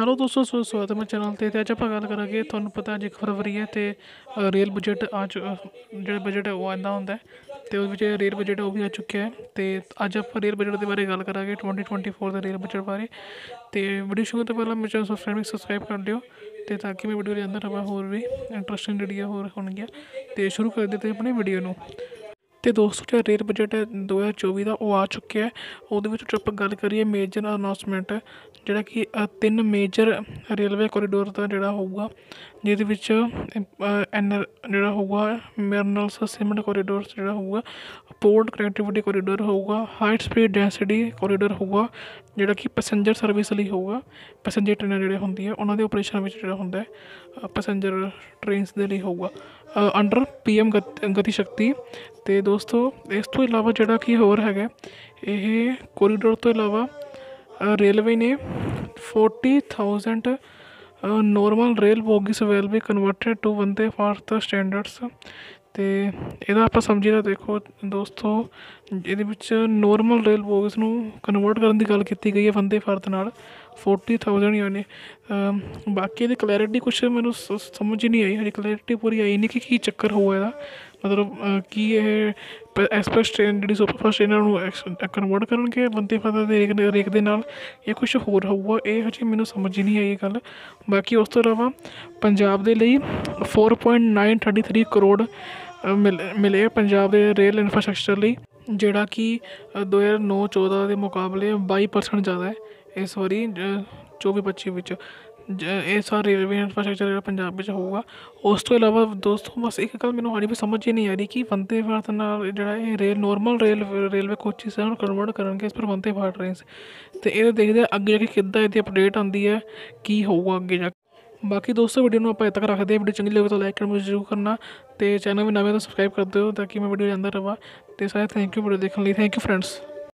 Hello ਦੋਸਤੋ ਸੋ ਸਵਾਗਤ ਹੈ ਮੇਰੇ ਚੈਨਲ ਤੇ ਤੇ ਅੱਜ ਆਪਾਂ ਗੱਲ ਕਰਾਂਗੇ, ਤੁਹਾਨੂੰ ਪਤਾ ਅੱਜ 1 ਫਰਵਰੀ ਹੈ ਤੇ ਰੇਲ ਬਜਟ ਆ ਚੁ- ਜਿਹੜਾ ਬਜਟ ਹੈ ਉਹ ਆਂਦਾ ਹੁੰਦਾ ਹੈ ਤੇ ਉਸ ਵਿੱਚ ਰੇਲ ਬਜਟ ਉਹ ਵੀ ਆ ਚੁੱਕਿਆ ਹੈ ਤੇ ਅੱਜ ਆਪਾਂ ਰੇਲ ਬਜਟ ਦੇ ਬਾਰੇ ਗੱਲ ਕਰਾਂਗੇ 2024 ਦੇ ਰੇਲ ਬਜਟ ਬਾਰੇ ਤੇ ਵੀਡੀਓ ਸ਼ੁਰੂ ਤੋਂ ਪਹਿਲਾਂ ਮੇਰੇ ਚੈਨਲ ਸਬਸਕ੍ਰਾਈਬ ਸਬਸਕ੍ਰਾਈਬ ਕਰ ਲਿਓ ਤੇ ਤਾਂ ਕਿ ਮੈਂ ਵੀਡੀਓ ਦੇ ਅੰਦਰ ਰਵਾਂ ਹੋਰ ਵੀ ਇੰਟਰਸਟਿੰਗ ਜਿਹੜੀ ਆ ਹੋਰ ਹੋਣਗੀਆਂ ਤੇ ਸ਼ੁਰੂ ਕਰ ਦਿੱਤੇ ਆਪਣੀ ਵੀਡੀਓ ਨੂੰ। ਅਤੇ ਦੋਸਤੋ ਜਿਹੜਾ ਰੇਲ ਬਜਟ ਹੈ 2024 ਦਾ ਉਹ ਆ ਚੁੱਕਿਆ ਉਹਦੇ ਵਿੱਚ ਜੇ ਆਪਾਂ ਗੱਲ ਕਰੀਏ ਮੇਜਰ ਅਨਾਊਂਸਮੈਂਟ ਜਿਹੜਾ ਕਿ ਤਿੰਨ ਮੇਜਰ ਰੇਲਵੇ ਕੋਰੀਡੋਰ ਦਾ ਜਿਹੜਾ ਹੋਊਗਾ, ਜਿਹਦੇ ਵਿੱਚ ਐਨ ਜਿਹੜਾ ਹੋਊਗਾ ਮਰਨਲਸ ਸੀਮੈਂਟ ਕੋਰੀਡੋਰ ਜਿਹੜਾ ਹੋਊਗਾ ਪੋਰਟ ਕਨੈਕਟੀਵਿਟੀ ਕੋਰੀਡੋਰ ਹੋਊਗਾ ਹਾਈ ਸਪੀਡ ਡੈਂਸਿਟੀ ਕੋਰੀਡੋਰ ਹੋਊਗਾ, ਜਿਹੜਾ ਕਿ ਪੈਸੇਂਜਰ ਸਰਵਿਸ ਲਈ ਹੋਊਗਾ। ਪੈਸੇਂਜਰ ਟ੍ਰੇਨਾਂ ਜਿਹੜੇ ਹੁੰਦੀਆਂ, ਉਹਨਾਂ ਦੇ ਆਪਰੇਸ਼ਨ ਵਿੱਚ ਜਿਹੜਾ ਹੁੰਦਾ ਹੈ ਪੈਸੇਂਜਰ ਟ੍ਰੇਨਸ ਦੇ ਲਈ ਹੋਊਗਾ। ਅੰਡਰ ਪੀਐਮ ਗਤੀ ਸ਼ਕਤੀ ਅਤੇ ਦੋਸਤੋ, ਇਸ ਤੋਂ ਇਲਾਵਾ ਜਿਹੜਾ ਕਿ ਹੋਰ ਹੈਗਾ, ਇਹ ਕੋਰੀਡੋਰ ਤੋਂ ਇਲਾਵਾ ਰੇਲਵੇ ਨੇ 40000 normal rail bogies will be converted to Vande Bharat standards ਅਤੇ ਇਹਦਾ ਆਪਾਂ ਸਮਝੀ ਸਮਝੀਦਾ ਦੇਖੋ, ਦੋਸਤੋ, ਇਹਦੇ ਵਿੱਚ ਨੋਰਮਲ ਰੇਲ ਬੋਗੀਸ ਨੂੰ ਕਨਵਰਟ ਕਰਨ ਦੀ ਗੱਲ ਕੀਤੀ ਗਈ ਹੈ ਵੰਦੇ ਭਾਰਤ ਨਾਲ। 40000 ਯਾਨੀ ਅਮ, ਬਾਕੀ ਇਹਦੀ ਕਲੈਰਿਟੀ ਕੁਛ ਮੈਨੂੰ ਸ- ਸਮਝ ਹੀ ਨਹੀਂ ਆਈ। ਹਜੇ ਕਲੈਰਿਟੀ ਪੂਰੀ ਆਈ ਨਹੀਂ ਕਿ ਕੀ ਚੱਕਰ ਹੋਇਆ ਇਹਦਾ। ਮਤਲਬ ਕੀ ਇਹ ਐਕਸਪ੍ਰੈਸ ਟ੍ਰੇਨ ਜਿਹੜੀ ਸੁਪਰ ਫਾਸਟ ਇਹਨਾਂ ਨੂੰ ਕਨਵਰਟ ਕਰਨਗੇ ਬੰਦੇ ਭਾਰਤ ਦੇ ਰੇਕ ਰੇਕ ਦੇ ਨਾਲ ਇਹ ਕੁਛ ਹੋਰ ਹੋਊਗਾ ਇਹ ਹਜੇ ਮੈਨੂੰ ਸਮਝ ਹੀ ਨਹੀਂ ਆਈ ਇਹ ਗੱਲ। ਬਾਕੀ ਉਸ ਤੋਂ ਇਲਾਵਾ ਪੰਜਾਬ ਦੇ ਲਈ 4.933 ਕਰੋੜ ਮਿਲ ਮਿਲੇ ਪੰਜਾਬ ਦੇ ਰੇਲ ਇਨਫਰਾਸਟ੍ਰਕਚਰ ਲਈ। ਜਿਹੜਾ ਕਿ 2009-14 ਦੇ ਮੁਕਾਬਲੇ 22% ਜ਼ਿਆਦਾ ਹੈ ਇਸ ਵਾਰੀ 24-25 ਵਿੱਚ। ਜ- ਇਹ ਸਾਰਾ ਰੇਲਵੇ ਇਨਫਰਾਸਟ੍ਰਕਚਰ ਜਿਹੜਾ ਪੰਜਾਬ ਵਿੱਚ ਹੋਊਗਾ, ਉਸ ਤੋਂ ਇਲਾਵਾ ਦੋਸਤੋ ਬਸ ਇੱਕ ਗੱਲ ਮੈਨੂੰ ਹਾਲੇ ਵੀ ਸਮਝ ਹੀ ਨਹੀਂ ਆ ਰਹੀ ਕਿ ਵੰਦੇ ਭਾਰਤ ਨਾਲ ਜਿਹੜਾ ਇਹ rail normal rail railway coaches ਨੂੰ ਕਨਵਰਟ ਕਰਨਗੇ, ਇਸ ਪਰ ਵੰਦੇ ਭਾਰਤ ਟ੍ਰੇਨਸ ਅਤੇ ਇਹ ਦੇਖਦੇ ਅੱਗੇ ਜਾ ਕੇ ਕਿੱਦਾਂ ਇਹਦੀ ਅਪਡੇਟ ਆਉਂਦੀ ਹੈ, ਕੀ ਹੋਊਗਾ ਅੱਗੇ ਜਾ ਕੇ ਬਾਕੀ ਦੋਸਤੋ ਵੀਡੀਓ ਨੂੰ ਆਪਾਂ ਇੱਥੇ ਤੱਕ ਰੱਖਦੇ ਹਾਂ। ਵੀਡੀਓ ਚੰਗੀ ਲੱਗੇ ਤਾਂ ਲਾਈਕ ਕਰਨਾ ਜ਼ਰੂਰ ਕਰਨਾ ਤੇ ਚੈਨਲ ਵੀ ਨਵੇਂ ਤਾਂ ਸਬਸਕ੍ਰਾਈਬ ਕਰ ਦਿਓ ਤਾਂ ਕਿ ਮੈਂ ਵੀਡੀਓ ਜਾਂਦਾ ਰਵਾਂ। ਤੇ ਸਾਰੇ ਥੈਂਕ ਯੂ ਵੀਡੀਓ ਦੇਖਣ ਲਈ। Thank you friends